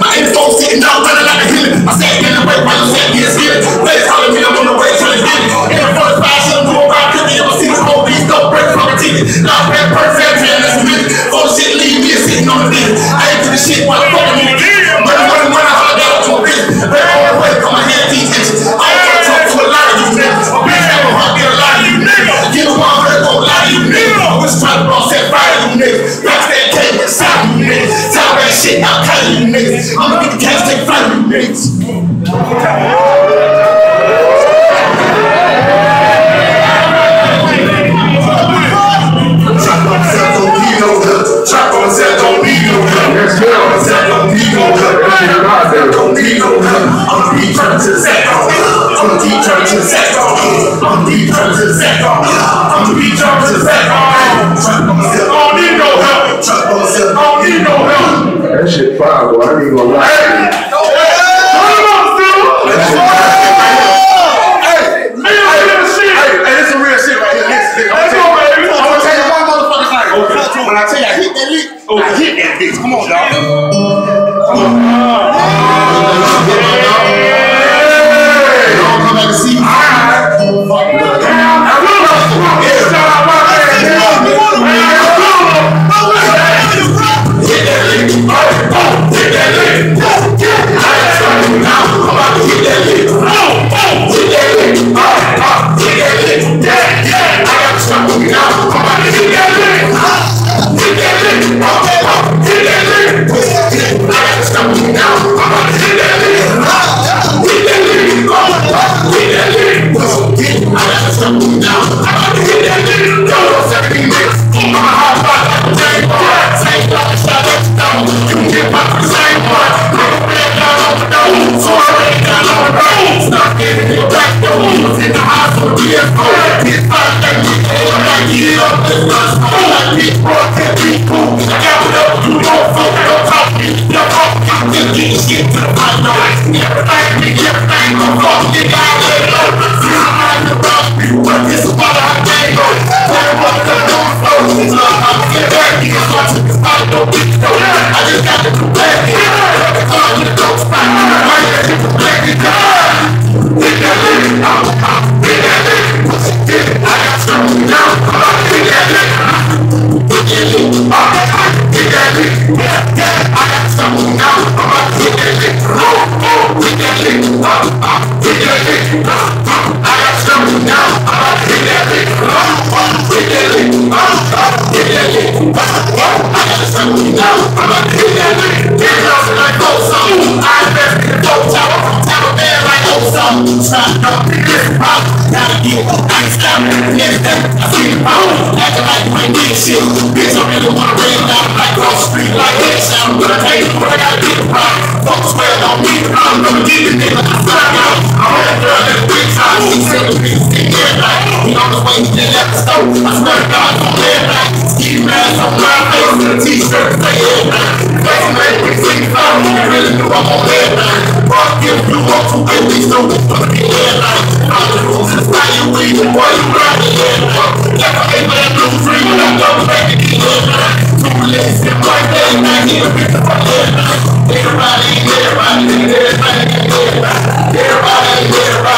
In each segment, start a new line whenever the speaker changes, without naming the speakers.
My info sitting down, running like a hilly. I said, get away while you said, get skillet. They calling me, on the way, to it. The front the beat turn to the sack. I'm the beat turn to the sack. I'm the beat turn to the sack. Trap on myself, don't need no help. Don't need no
help.
That shit fire, boy. I ain't gonna lie.
get that lead. What you get? I got to stop you now. I got to get that lead. No, I'm fucking next. I'm a hot pot. Take that. Take that. Down. You get my same part. Little bit down on the. So I ain't got no road. Stop getting it back door. In the house for DFO. Get that we came. I get up. This was cool. I get brought that got it up. You not get to the bottom of it. Everything we get, I'm fucking out of it. See how I the about me, this is what I can't. Stop, don't be this about Gotta get ice out Next day, I see the phone Acting like my nigga shit Bitch, I really wanna rain down Like cross street like headshot I'm gonna take it, but I gotta get the rock Focus all people I'm gonna get the nigga outside out. I had a girl that quick time, she said the niggas get dead. We on the way, he didn't let the store. I swear God, don't let back. Ski mask on my face and a t-shirt, say it back. That's man, we sing five, we really knew I'm that back. Fuck if you want to get me through, gonna be dead back. I'm the rules, it's not you reason, boy, you got me dead back. Like I ain't let no dream, but I know that you get dead back. Two relations, right there, now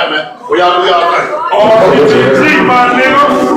Betty, PMG, everybody
from this bitch night, man. What